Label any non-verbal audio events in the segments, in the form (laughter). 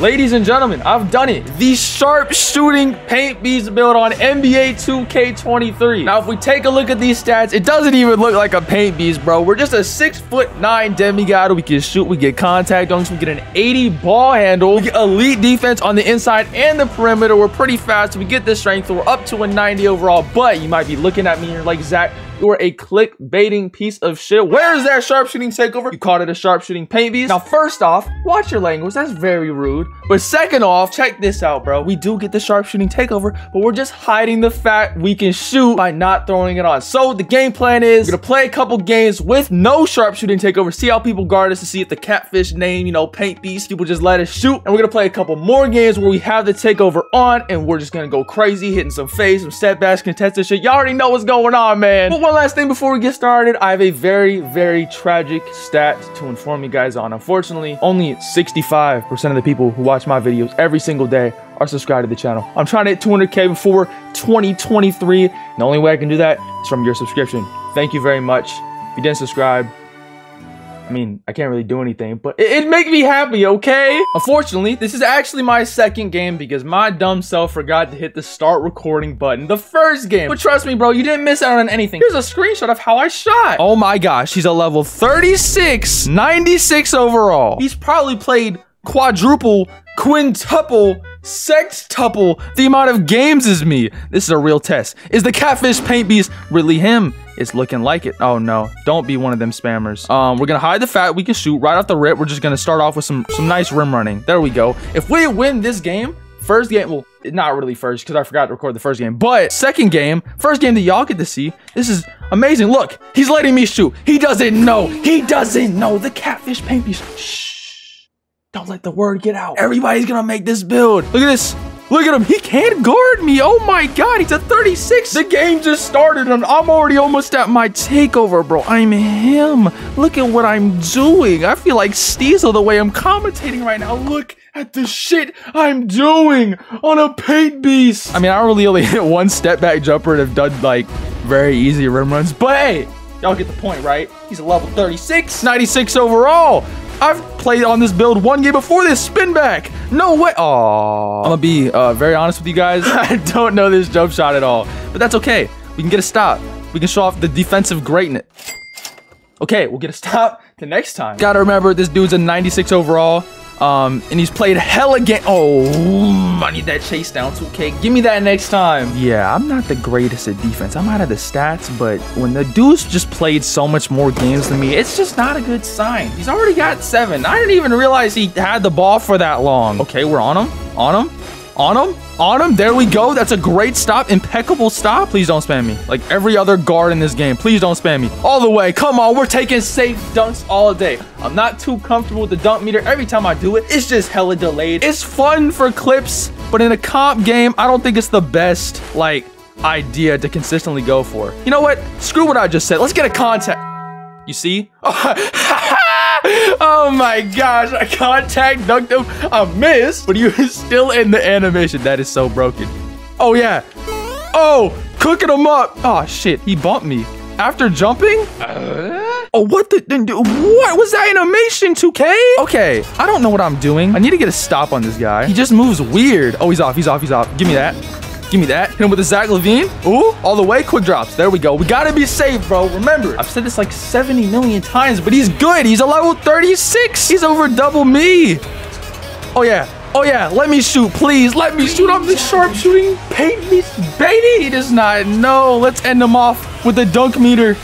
Ladies and gentlemen, I've done it. The sharp shooting paint beast build on NBA 2K23. Now, if we take a look at these stats, it doesn't even look like a paint beast, bro. We're just a six foot nine demigod. We can shoot, we get contact dunks, we get an 80 ball handle, we get elite defense on the inside and the perimeter. We're pretty fast. We get the strength. We're up to a 90 overall, but you might be looking at me and you're like, Zach, you're a click-baiting piece of shit. Where is that sharpshooting takeover? You called it a sharpshooting paint beast. Now, first off, watch your language. That's very rude. But second off, check this out, bro. We do get the sharpshooting takeover, but we're just hiding the fact we can shoot by not throwing it on. So the game plan is we're gonna play a couple games with no sharpshooting takeover, see how people guard us to see if the catfish name, you know, paint beast, people just let us shoot. And we're gonna play a couple more games where we have the takeover on and we're just gonna go crazy, hitting some face, some setbacks, contested shit. Y'all already know what's going on, man. But one last thing before we get started, I have a very, very tragic stat to inform you guys on. Unfortunately, only 65% of the people who watch my videos every single day are subscribed to the channel. I'm trying to hit 200K before 2023. The only way I can do that is from your subscription. Thank you very much. If you didn't subscribe, I mean, I can't really do anything, but it, it make me happy, okay? Unfortunately, this is actually my second game because my dumb self forgot to hit the start recording button the first game. But trust me, bro, you didn't miss out on anything. Here's a screenshot of how I shot. Oh my gosh, he's a level 36, 96 overall. He's probably played quadruple, quintuple, sextuple the amount of games as me. This is a real test. Is the catfish paint beast really him? It's looking like it. Oh no, don't be one of them spammers. Um, we're gonna hide the fact we can shoot right off the rip. We're just gonna start off with some some nice rim running. There we go. If we win this game, first game, well, not really first because I forgot to record the first game, but second game, first game that y'all get to see. This is amazing. Look, he's letting me shoot. He doesn't know. He doesn't know the catfish paint beast. Shh. Don't let the word get out. Everybody's gonna make this build. Look at this. Look at him. He can't guard me. Oh my god. He's a 36. The game just started and I'm already almost at my takeover, bro. I'm him. Look at what I'm doing. I feel like Steezel the way I'm commentating right now. Look at the shit I'm doing on a paint beast. I mean, I don't really only (laughs) hit one step back jumper and have done like very easy rim runs, but hey, y'all get the point, right? He's a level 36, 96 overall. I've played on this build one game before this spin back. No way. Oh, I'm gonna be uh, very honest with you guys. (laughs) I don't know this jump shot at all, but that's okay. We can get a stop. We can show off the defensive greatness. Okay, we'll get a stop (laughs) the next time. Gotta remember, this dude's a 96 overall. Um, and he's played hella game. Oh, I need that chase down 2K. Give me that next time. Yeah, I'm not the greatest at defense. I'm out of the stats, but when the dude's just played so much more games than me, it's just not a good sign. He's already got seven. I didn't even realize he had the ball for that long. Okay, we're on him. On him. On him. On him. There we go. That's a great stop. Impeccable stop. Please don't spam me. Like every other guard in this game. Please don't spam me. All the way. Come on. We're taking safe dunks all day. I'm not too comfortable with the dunk meter. Every time I do it, it's just hella delayed. It's fun for clips, but in a comp game, I don't think it's the best, like, idea to consistently go for. You know what? Screw what I just said. Let's get a contact. You see? (laughs) oh my gosh, I contact dunked him. I missed, but he was still in the animation. That is so broken. Oh yeah. Oh, cooking him up. Oh shit, he bumped me. After jumping? Uh? Oh, what the? What was that animation, 2K? Okay, I don't know what I'm doing. I need to get a stop on this guy. He just moves weird. Oh, he's off, he's off, he's off. Give me that. Give me that. Hit him with a Zach LaVine. Ooh, all the way. Quick drops. There we go. We gotta be safe, bro. Remember, I've said this like 70 million times, but he's good. He's a level 36. He's over double me. Oh, yeah. Oh, yeah. Let me shoot, please. Let me shoot. I'm the sharpshooting paint beast, baby. He does not know. Let's end him off with a dunk meter.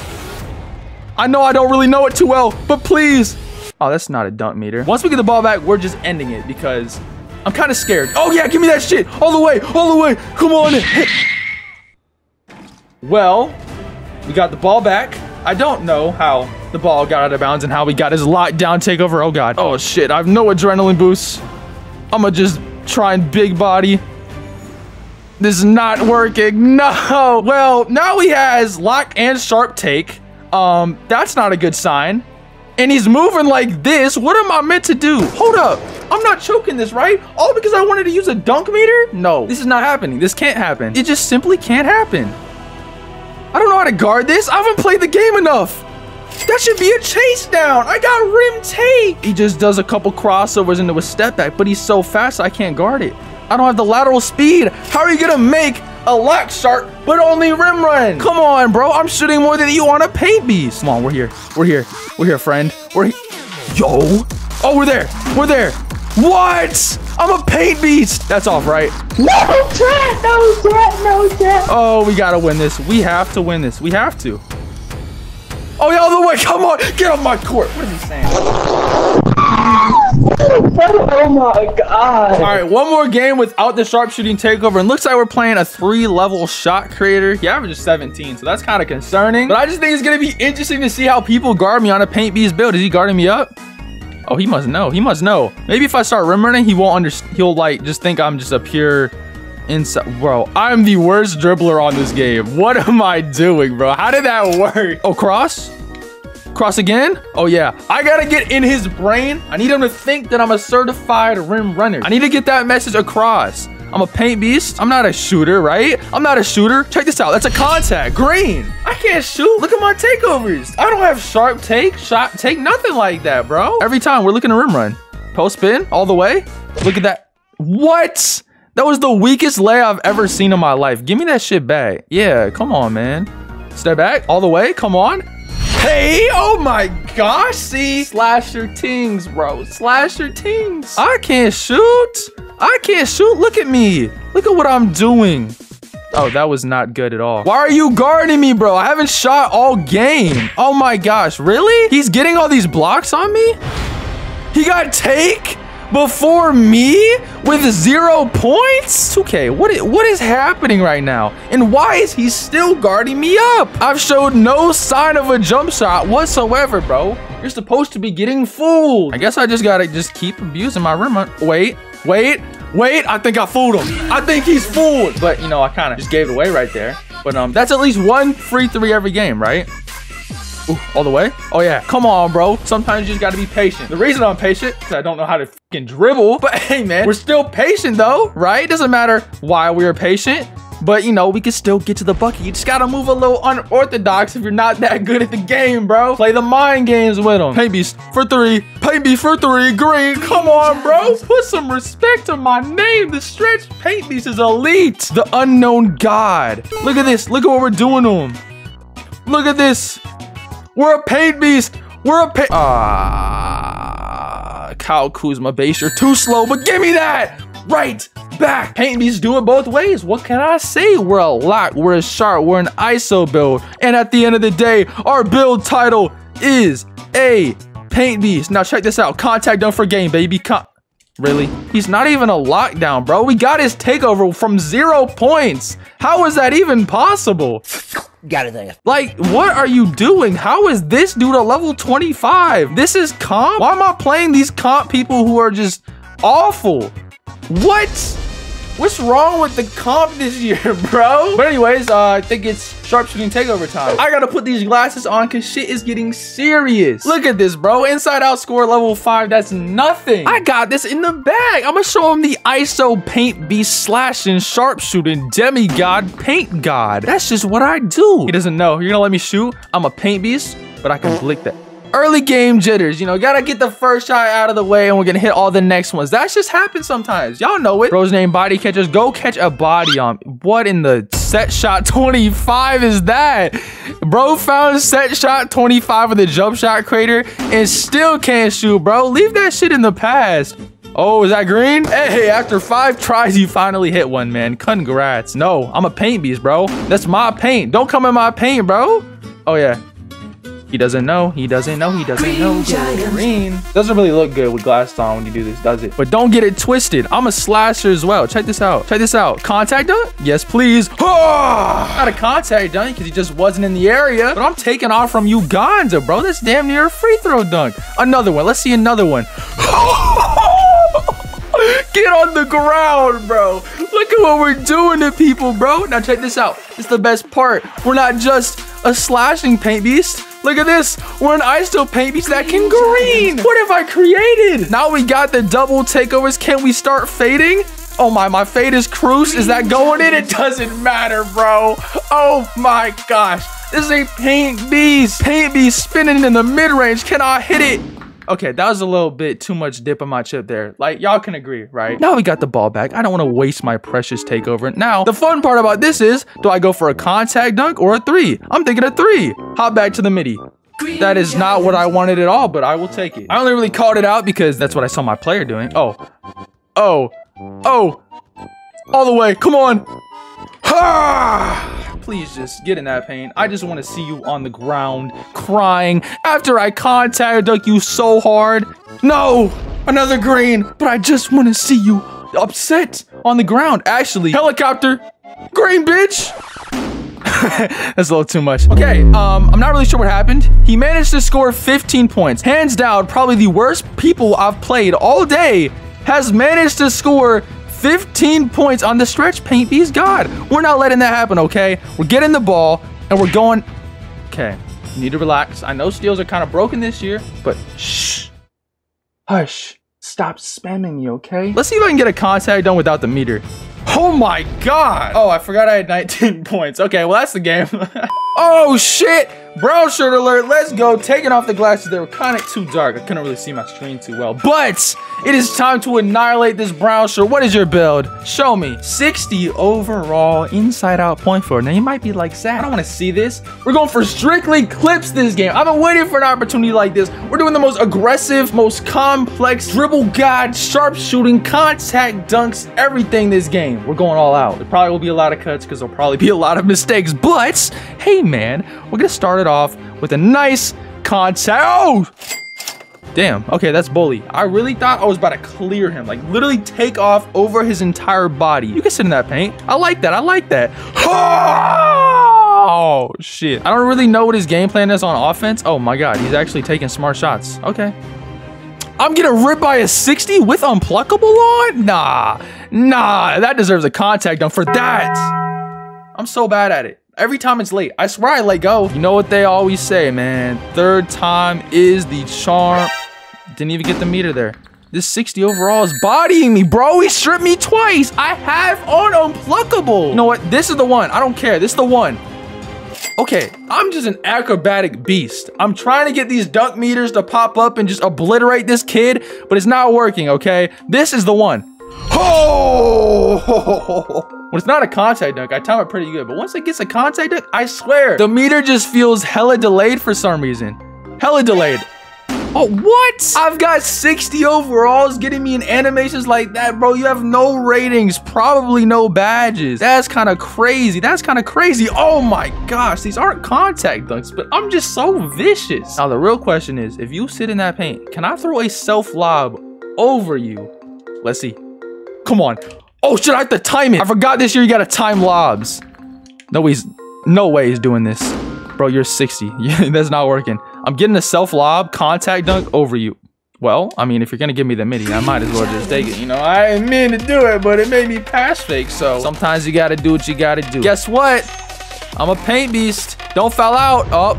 I know I don't really know it too well, but please. Oh, that's not a dunk meter. Once we get the ball back, we're just ending it because I'm kind of scared. Oh, yeah, give me that shit. All the way, all the way. Come on. Well, we got the ball back. I don't know how the ball got out of bounds and how we got his lockdown takeover. Oh, God. Oh, shit. I have no adrenaline boost. I'm going to just try and big body. This is not working. No. Well, now he has lock and sharp take. Um, that's not a good sign and he's moving like this, what am I meant to do? Hold up. I'm not choking this, right? All because I wanted to use a dunk meter? No, this is not happening. This can't happen. It just simply can't happen. I don't know how to guard this. I haven't played the game enough. That should be a chase down. I got rim take. He just does a couple crossovers into a step back, but he's so fast I can't guard it. I don't have the lateral speed. How are you gonna make a lock shot, but only rim run? Come on, bro. I'm shooting more than you on a paint beast. Come on, we're here. We're here. We're here, friend. We're here. Yo. Oh, we're there. We're there. What? I'm a paint beast. That's off, right? No chat, no chat, no chat. Oh, we gotta win this. We have to win this. We have to. Oh, yeah, all the way. Come on. Get off my court. What is he saying? (laughs) Oh my god. All right, one more game without the sharpshooting takeover. And looks like we're playing a three-level shot creator. He averages 17, so that's kind of concerning. But I just think it's going to be interesting to see how people guard me on a Paint Beast build. Is he guarding me up? Oh, he must know. He must know. Maybe if I start rim running, he won't understand. He'll, like, just think I'm just a pure inside. Bro, I'm the worst dribbler on this game. What am I doing, bro? How did that work? Oh, cross? Cross again? Oh, yeah. I gotta get in his brain. I need him to think that I'm a certified rim runner. I need to get that message across. I'm a paint beast. I'm not a shooter, right? I'm not a shooter. Check this out. That's a contact. Green. I can't shoot. Look at my takeovers. I don't have sharp take, shot take, nothing like that, bro. Every time we're looking to rim run. Post spin all the way. Look at that. What? That was the weakest lay I've ever seen in my life. Give me that shit back. Yeah, come on, man. Step back all the way. Come on. Hey, oh my gosh, see? Slasher tings, bro. Slasher tings. I can't shoot. I can't shoot. Look at me. Look at what I'm doing. Oh, that was not good at all. Why are you guarding me, bro? I haven't shot all game. Oh my gosh, really? He's getting all these blocks on me? He got take? before me with zero points? 2K, what is, what is happening right now? And why is he still guarding me up? I've showed no sign of a jump shot whatsoever, bro. You're supposed to be getting fooled. I guess I just gotta just keep abusing my rim. Wait, wait, wait. I think I fooled him. I think he's fooled. But, you know, I kind of just gave it away right there. But um, that's at least one free three every game, right? Ooh, all the way? Oh, yeah. Come on, bro. Sometimes you just got to be patient. The reason I'm patient is I don't know how to fucking dribble. (laughs) But hey, man, we're still patient, though, right? It Doesn't matter why we are patient. But, you know, we can still get to the bucket. You just got to move a little unorthodox if you're not that good at the game, bro. Play the mind games with them. Paint Beast for three. Paint Beast for three. Green. Come on, bro. Put some respect to my name. The stretch Paint Beast is elite. The unknown god. Look at this. Look at what we're doing to him. Look at this. We're a paint beast. We're a paint. Ah, Kyle Kuzma base. You're too slow, but give me that right back. Paint beasts do it both ways. What can I say? We're a lot. We're a sharp. We're an ISO build. And at the end of the day, our build title is a paint beast. Now check this out. Contact done for game, baby. Con Really? He's not even a lockdown, bro. We got his takeover from zero points. How is that even possible? Got it there. Like, what are you doing? How is this dude a level 25? This is comp? Why am I playing these comp people who are just awful? What? What's wrong with the comp this year, (laughs) bro? But anyways, uh, I think it's sharpshooting takeover time. I gotta put these glasses on because shit is getting serious. Look at this, bro. Inside out score level five. That's nothing. I got this in the bag. I'm gonna show him the ISO paint beast slashing sharpshooting demigod paint god. That's just what I do. He doesn't know. You're gonna let me shoot? I'm a paint beast, but I can blick that early game jitters. You know, gotta get the first shot out of the way and we're gonna hit all the next ones. That just happens sometimes. Y'all know it. Bro's name body catchers. Go catch a body on. What in the set shot 25 is that? Bro found set shot 25 with a jump shot creator and still can't shoot, bro. Leave that shit in the past. Oh, is that green? Hey, after five tries, you finally hit one, man. Congrats. No, I'm a paint beast, bro. That's my paint. Don't come in my paint, bro. Oh, yeah. He doesn't know. He doesn't know. He doesn't know. Green. Doesn't really look good with glass on when you do this, does it? But don't get it twisted. I'm a slasher as well. Check this out. Check this out. Contact dunk? Yes, please. Oh, not a contact dunk because he just wasn't in the area. But I'm taking off from Uganda, bro. That's damn near a free throw dunk. Another one. Let's see another one. (laughs) Get on the ground, bro. Look at what we're doing to people, bro. Now check this out. It's the best part. We're not just a slashing paint beast. Look at this. We're an ISO paint beast that can green. What have I created? Now we got the double takeovers. Can we start fading? Oh my, my fade is cruise. Is that going in? It doesn't matter, bro. Oh my gosh. This is a paint beast. Paint beast spinning in the mid-range. Can I hit it? Okay, that was a little bit too much dip on my chip there. Like, y'all can agree, right? Now we got the ball back. I don't want to waste my precious takeover. Now, the fun part about this is, do I go for a contact dunk or a three? I'm thinking a three. Hop back to the midi. That is not what I wanted at all, but I will take it. I only really called it out because that's what I saw my player doing. Oh. Oh. Oh. All the way. Come on. Ha! Please just get in that pain. I just want to see you on the ground crying after I contact dunk you so hard. No, another green, but I just want to see you upset on the ground. Actually, helicopter, green bitch. (laughs) That's a little too much. Okay, um, I'm not really sure what happened. He managed to score 15 points. Hands down, probably the worst people I've played all day has managed to score 15 points on the stretch paint beast. God, we're not letting that happen, okay? We're getting the ball and we're going. Okay, need to relax. I know steals are kind of broken this year, but shh. Hush. Stop spamming me, okay? Let's see if I can get a contact done without the meter. Oh my god! Oh, I forgot I had 19 (laughs) points. Okay, well, that's the game. (laughs) oh, shit! Brown shirt alert, let's go. Taking off the glasses, they were kind of too dark. I couldn't really see my screen too well. But it is time to annihilate this brown shirt. What is your build? Show me. 60 overall inside out point for. Now you might be like, Zach, I don't want to see this. We're going for strictly clips this game. I've been waiting for an opportunity like this. We're doing the most aggressive, most complex dribble god, sharpshooting, contact dunks, everything this game. We're going all out. There probably will be a lot of cuts because there'll probably be a lot of mistakes. But hey, man, we're going to start it off with a nice contact. Oh! Damn. Okay, that's bully. I really thought I was about to clear him. Like, literally take off over his entire body. You can sit in that paint. I like that. I like that. Oh, shit. I don't really know what his game plan is on offense. Oh, my God. He's actually taking smart shots. Okay. I'm getting ripped by a 60 with unpluckable on? Nah. Nah. That deserves a contact done for that. I'm so bad at it. Every time it's late, I swear I let go. You know what they always say, man. Third time is the charm. Didn't even get the meter there. This 60 overall is bodying me, bro. He stripped me twice. I have on unpluckable. You know what? This is the one. I don't care. This is the one. Okay, I'm just an acrobatic beast. I'm trying to get these dunk meters to pop up and just obliterate this kid, but it's not working, okay? This is the one. Oh! When it's not a contact dunk, I time it pretty good. But once it gets a contact dunk, I swear, the meter just feels hella delayed for some reason. Hella delayed. (gasps) Oh, what? I've got 60 overalls getting me in animations like that, bro. You have no ratings, probably no badges. That's kind of crazy. That's kind of crazy. Oh my gosh, these aren't contact dunks, but I'm just so vicious. Now, the real question is, if you sit in that paint, can I throw a self lob over you? Let's see. Come on. Oh shit, I have to time it. I forgot this year you gotta time lobs. No he's no way he's doing this. Bro, you're 60. (laughs) That's not working. I'm getting a self lob contact dunk over you. Well, I mean, if you're gonna give me the midi, I might as well just take it. You know, I didn't mean to do it, but it made me pass fake. So sometimes you gotta do what you gotta do. Guess what? I'm a paint beast. Don't foul out. Oh,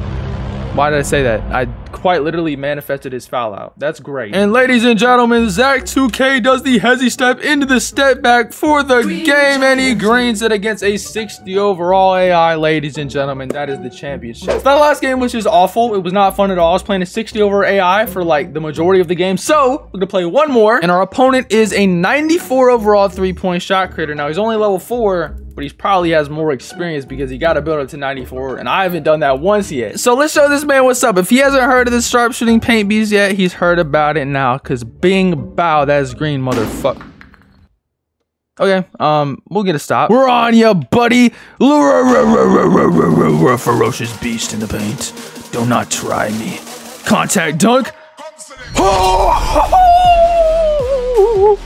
why did I say that? I quite literally manifested his foul out. That's great. And ladies and gentlemen, Zach 2K does the hezzy step into the step back for the Green game, and he greens it against a 60 overall AI. Ladies and gentlemen, that is the championship. So that last game was just awful. It was not fun at all. I was playing a 60 over AI for like the majority of the game. So we're gonna play one more, and our opponent is a 94 overall three-point shot creator. Now he's only level four, but he probably has more experience because he got to build up to 94 and I haven't done that once yet. So let's show this man what's up. If he hasn't heard of the sharpshooting paint beast yet, he's heard about it now because bing bow, that's green motherfucker. Okay, um, we'll get a stop. We're on ya, buddy. A ferocious beast in the paint. Do not try me. Contact dunk.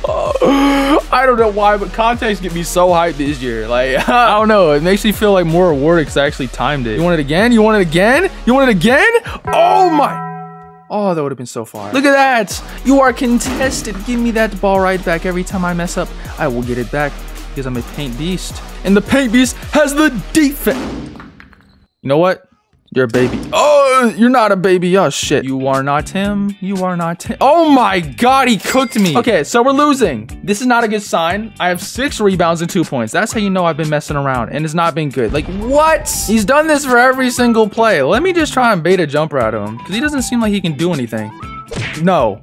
I don't know why, but contacts get me so hyped this year. Like, (laughs) I don't know. It makes me feel like more rewarded because I actually timed it. You want it again? You want it again? You want it again? Oh my. Oh, that would have been so far. Look at that. You are contested. Give me that ball right back. Every time I mess up, I will get it back because I'm a paint beast. And the paint beast has the defense. You know what? You're a baby. Oh, you're not a baby. Oh, shit. You are not him. You are not him. Oh, my God. He cooked me. Okay, so we're losing. This is not a good sign. I have six rebounds and two points. That's how you know I've been messing around, and it's not been good. Like, what? He's done this for every single play. Let me just try and bait a jumper out of him, because he doesn't seem like he can do anything. No.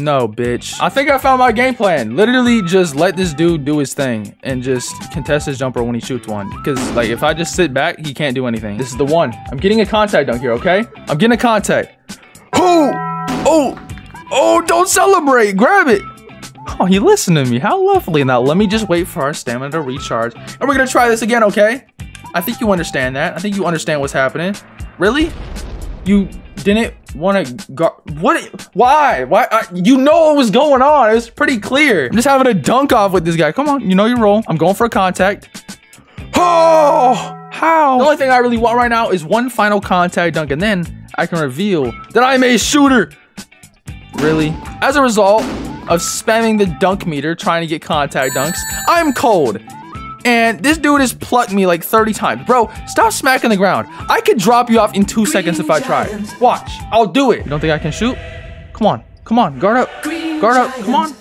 No, bitch. I think I found my game plan. Literally just let this dude do his thing and just contest his jumper when he shoots one. Because, like, if I just sit back, he can't do anything. This is the one. I'm getting a contact dunk here, okay? I'm getting a contact. Oh! Oh! Oh, don't celebrate! Grab it! Oh, he listened to me. How lovely. Now, let me just wait for our stamina to recharge. And we're gonna try this again, okay? I think you understand that. I think you understand what's happening. Really? You didn't want to go. What? Why? Why? I, you know what was going on. It was pretty clear. I'm just having a dunk off with this guy. Come on, you know your role. I'm going for a contact. Oh, how? The only thing I really want right now is one final contact dunk, and then I can reveal that I'm a shooter. Really? As a result of spamming the dunk meter trying to get contact dunks, I'm cold. And this dude has plucked me like 30 times. Bro, stop smacking the ground. I could drop you off in two seconds if I try. Watch, I'll do it. You don't think I can shoot? Come on, come on, guard up. Guard up, come on.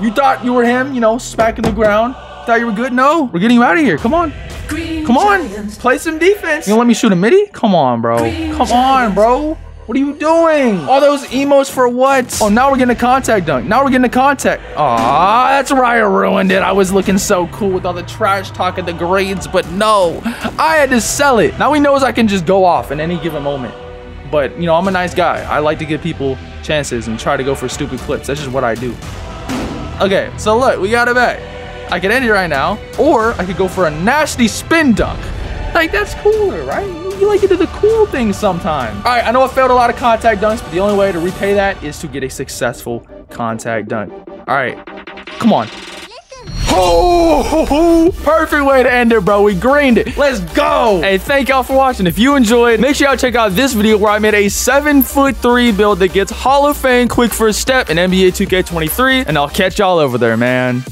You thought you were him, you know, smacking the ground. Thought you were good? No, we're getting you out of here. Come on. Come on, play some defense. You gonna let me shoot a midi? Come on, bro. Come on, bro. What are you doing? All those emos for what? Oh, now we're getting a contact dunk. Now we're getting a contact. Aw, that's where I ruined it. I was looking so cool with all the trash talk of the grades, but no, I had to sell it. Now he knows I can just go off in any given moment. But, you know, I'm a nice guy. I like to give people chances and try to go for stupid clips. That's just what I do. Okay, so look, we got it back. I could end it right now, or I could go for a nasty spin dunk. Like, that's cooler, right? You like to do the cool things sometimes. All right, I know I failed a lot of contact dunks, but the only way to repay that is to get a successful contact dunk. All right, come on. Oh, perfect way to end it, bro. We greened it. Let's go. Hey, thank y'all for watching. If you enjoyed, make sure y'all check out this video where I made a seven foot three build that gets Hall of Fame quick first step in NBA 2K23. And I'll catch y'all over there, man.